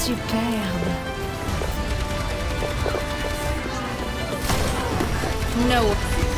Superbe. No.